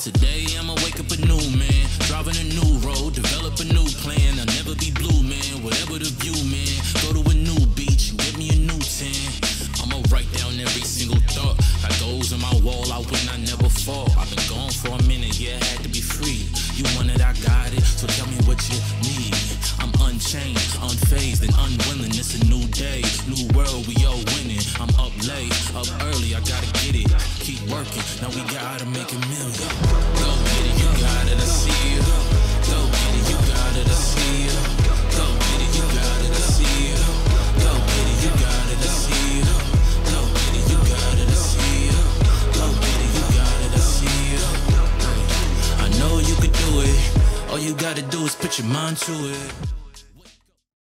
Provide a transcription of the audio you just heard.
Today I'ma wake up a new man, driving a new road, develop a new plan. I'll never be blue, man. Whatever the view, man. Go to a new beach get me a new tan. I'ma write down every single thought. Got goals on my wall, I win, I never fall. I've been gone for a minute, yeah, I had to be free. You want it, I got it. So tell me what you need. I'm unchained, unfazed, and unwilling. It's a new day, new world, we all winning. I'm up late, up early, I gotta working, now we gotta make a million. Go get it, you got it, I see you. Go get it, you got it, I see you. Go get it, you got it, I see you. Go get it, you got it, I see you. Go get it, you got it, I see you. Go get it, you got it, I see you. I know you could do it. All you gotta do is put your mind to it.